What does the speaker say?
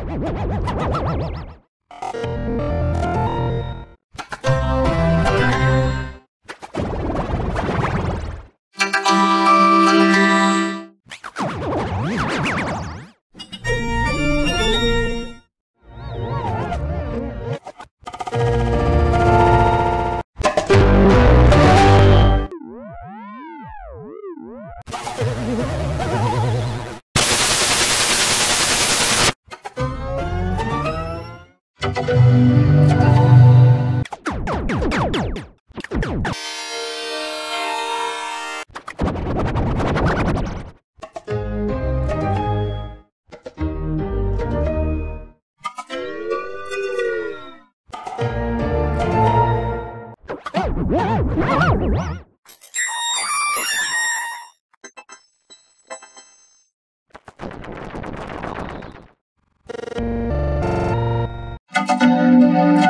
Ha ha ha! Wow! Música